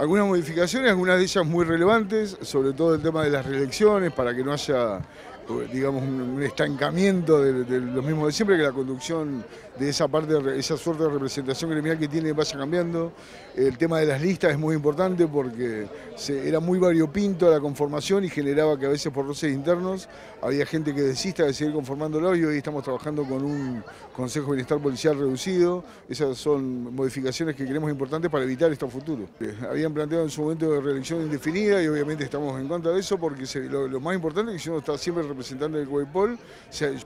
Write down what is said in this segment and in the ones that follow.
algunas modificaciones, algunas de ellas muy relevantes, sobre todo el tema de las reelecciones, para que no haya digamos, un estancamiento de, lo mismo de siempre, que la conducción de esa parte, esa suerte de representación criminal que tiene vaya cambiando. El tema de las listas es muy importante porque era muy variopinto la conformación y generaba que a veces por roces internos había gente que desista de seguir conformándolo y hoy estamos trabajando con un Consejo de Bienestar Policial reducido. Esas son modificaciones que creemos importantes para evitar estos futuros. Eh, habían planteado en su momento de reelección indefinida y obviamente estamos en contra de eso porque lo, más importante es que uno está siempre representante del Guaipol,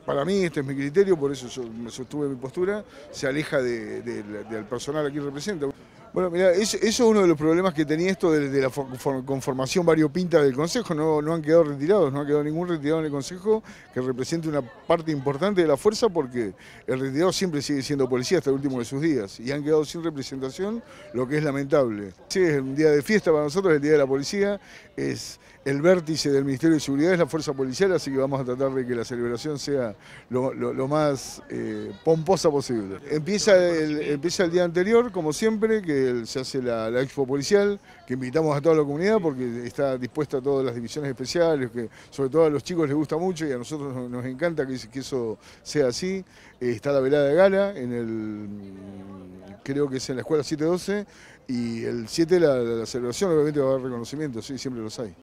para mí este es mi criterio, por eso yo sostuve mi postura, se aleja del personal aquí representa. Bueno, mira, eso, es uno de los problemas que tenía esto de, la conformación variopinta del Consejo. No, no, han quedado retirados, no ha quedado ningún retirado en el Consejo que represente una parte importante de la fuerza porque el retirado siempre sigue siendo policía hasta el último de sus días y han quedado sin representación, lo que es lamentable. Sí, es un día de fiesta para nosotros, el Día de la Policía, es el vértice del Ministerio de Seguridad, es la fuerza policial, así que vamos a tratar de que la celebración sea lo, más eh, pomposa posible. Empieza el, empieza el día anterior, como siempre, que se hace la, expo policial, que invitamos a toda la comunidad porque está dispuesta a todas las divisiones especiales, que sobre todo a los chicos les gusta mucho y a nosotros nos, encanta que, eso sea así. Eh, está la velada de gala en el, creo que es en la escuela 712, y el 7 la, la celebración obviamente va a haber reconocimiento, sí, siempre los hay.